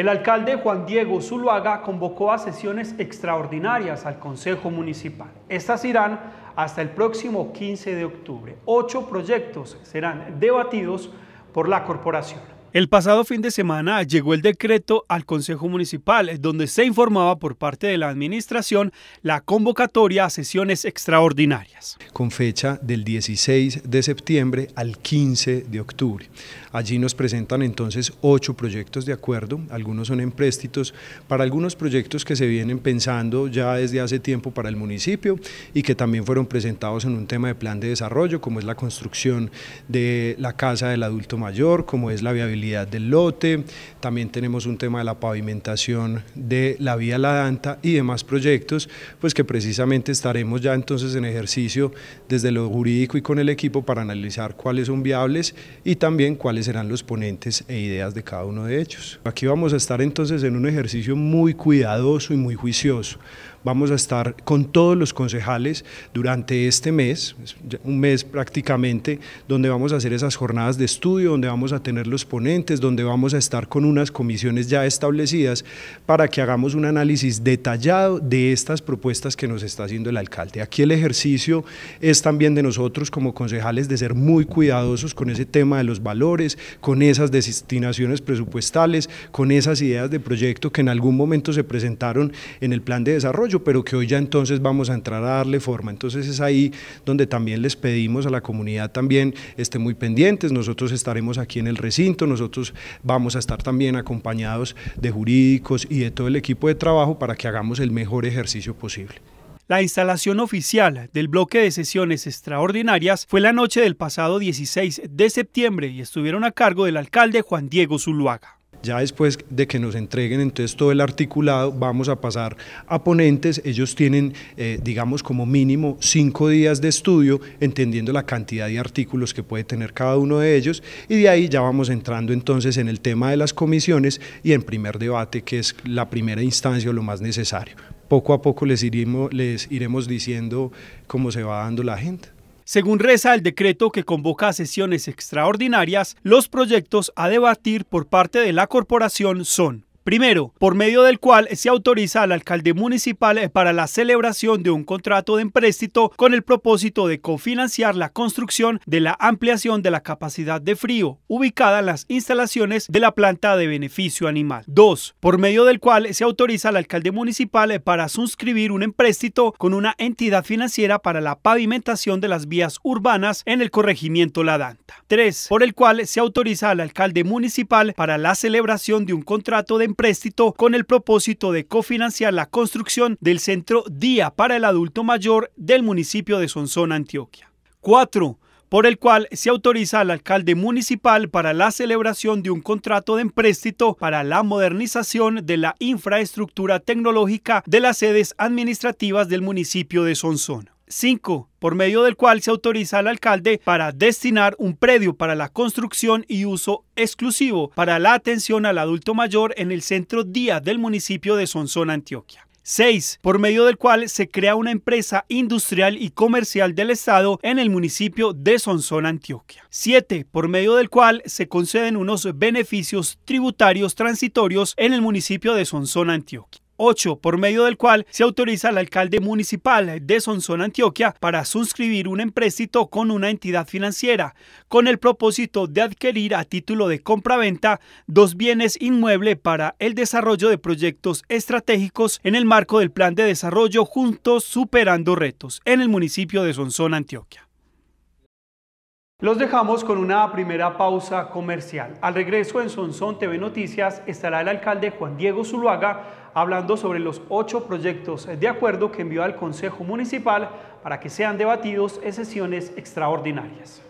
El alcalde Juan Diego Zuluaga convocó a sesiones extraordinarias al Consejo Municipal. Estas irán hasta el próximo 15 de octubre. Ocho proyectos serán debatidos por la corporación. El pasado fin de semana llegó el decreto al Consejo Municipal, donde se informaba por parte de la Administración la convocatoria a sesiones extraordinarias. Con fecha del 16 de septiembre al 15 de octubre. Allí nos presentan entonces ocho proyectos de acuerdo, algunos son empréstitos, para algunos proyectos que se vienen pensando ya desde hace tiempo para el municipio y que también fueron presentados en un tema de plan de desarrollo, como es la construcción de la casa del adulto mayor, como es la viabilidad del lote, también tenemos un tema de la pavimentación de la vía La Danta y demás proyectos, pues que precisamente estaremos ya entonces en ejercicio desde lo jurídico y con el equipo para analizar cuáles son viables y también cuáles serán los ponentes e ideas de cada uno de ellos. Aquí vamos a estar entonces en un ejercicio muy cuidadoso y muy juicioso Vamos a estar con todos los concejales durante este mes, un mes prácticamente, donde vamos a hacer esas jornadas de estudio, donde vamos a tener los ponentes, donde vamos a estar con unas comisiones ya establecidas para que hagamos un análisis detallado de estas propuestas que nos está haciendo el alcalde. Aquí el ejercicio es también de nosotros como concejales de ser muy cuidadosos con ese tema de los valores, con esas destinaciones presupuestales, con esas ideas de proyecto que en algún momento se presentaron en el plan de desarrollo pero que hoy ya entonces vamos a entrar a darle forma. Entonces es ahí donde también les pedimos a la comunidad también estén muy pendientes, nosotros estaremos aquí en el recinto, nosotros vamos a estar también acompañados de jurídicos y de todo el equipo de trabajo para que hagamos el mejor ejercicio posible. La instalación oficial del bloque de sesiones extraordinarias fue la noche del pasado 16 de septiembre y estuvieron a cargo del alcalde Juan Diego Zuluaga. Ya después de que nos entreguen entonces todo el articulado, vamos a pasar a ponentes. Ellos tienen, eh, digamos, como mínimo cinco días de estudio, entendiendo la cantidad de artículos que puede tener cada uno de ellos. Y de ahí ya vamos entrando entonces en el tema de las comisiones y en primer debate, que es la primera instancia o lo más necesario. Poco a poco les iremos, les iremos diciendo cómo se va dando la agenda. Según reza el decreto que convoca sesiones extraordinarias, los proyectos a debatir por parte de la corporación son Primero, por medio del cual se autoriza al alcalde municipal para la celebración de un contrato de empréstito con el propósito de cofinanciar la construcción de la ampliación de la capacidad de frío ubicada en las instalaciones de la planta de beneficio animal. Dos, por medio del cual se autoriza al alcalde municipal para suscribir un empréstito con una entidad financiera para la pavimentación de las vías urbanas en el corregimiento La Danta. Tres, por el cual se autoriza al alcalde municipal para la celebración de un contrato de empréstito con el propósito de cofinanciar la construcción del centro Día para el Adulto Mayor del municipio de Sonsón, Antioquia. 4 por el cual se autoriza al alcalde municipal para la celebración de un contrato de empréstito para la modernización de la infraestructura tecnológica de las sedes administrativas del municipio de Sonsón. 5. Por medio del cual se autoriza al alcalde para destinar un predio para la construcción y uso exclusivo para la atención al adulto mayor en el centro día del municipio de Sonsón, Antioquia. 6. Por medio del cual se crea una empresa industrial y comercial del Estado en el municipio de Sonsón, Antioquia. 7. Por medio del cual se conceden unos beneficios tributarios transitorios en el municipio de Sonsón, Antioquia. 8, por medio del cual se autoriza al alcalde municipal de Sonsón, Antioquia, para suscribir un empréstito con una entidad financiera, con el propósito de adquirir a título de compra-venta dos bienes inmuebles para el desarrollo de proyectos estratégicos en el marco del Plan de Desarrollo Juntos Superando Retos en el municipio de Sonsón, Antioquia. Los dejamos con una primera pausa comercial. Al regreso en Sonsón TV Noticias estará el alcalde Juan Diego Zuluaga hablando sobre los ocho proyectos de acuerdo que envió al Consejo Municipal para que sean debatidos en sesiones extraordinarias.